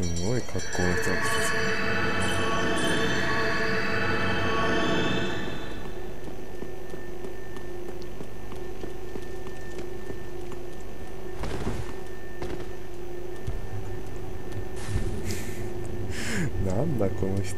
すごい格好の人が来てさなんだこの人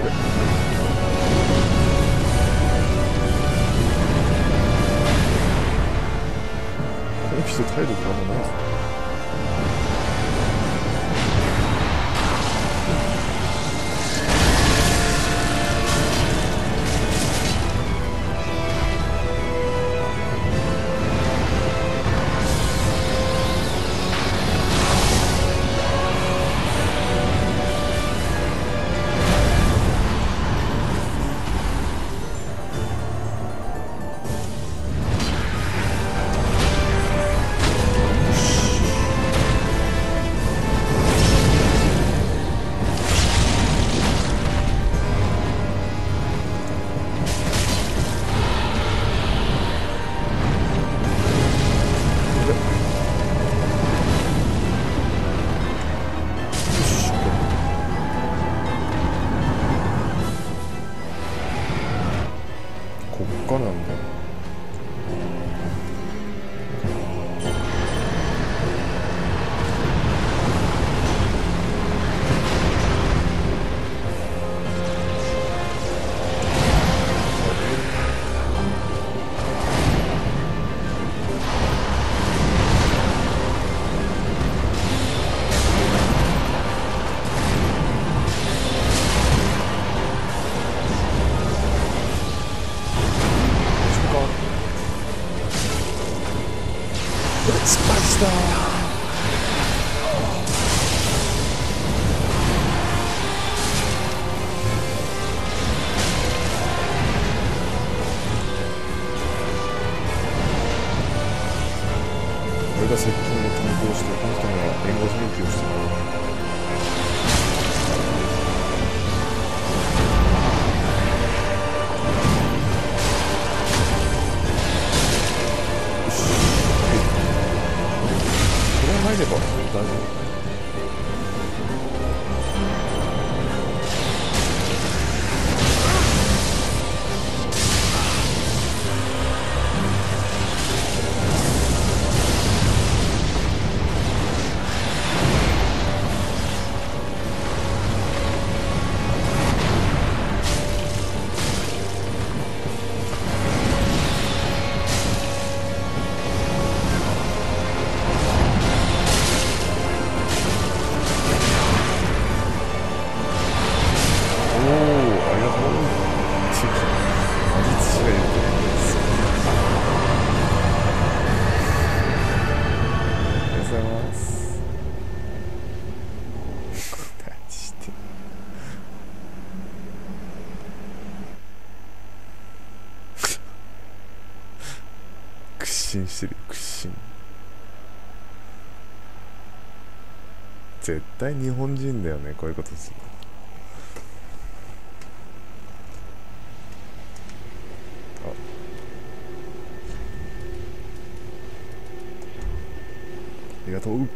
Et puis c'est très de 건 없네. Let's Buster! Where does it, Danke. 屈伸してる屈伸絶対日本人だよねこういうことするありがとう。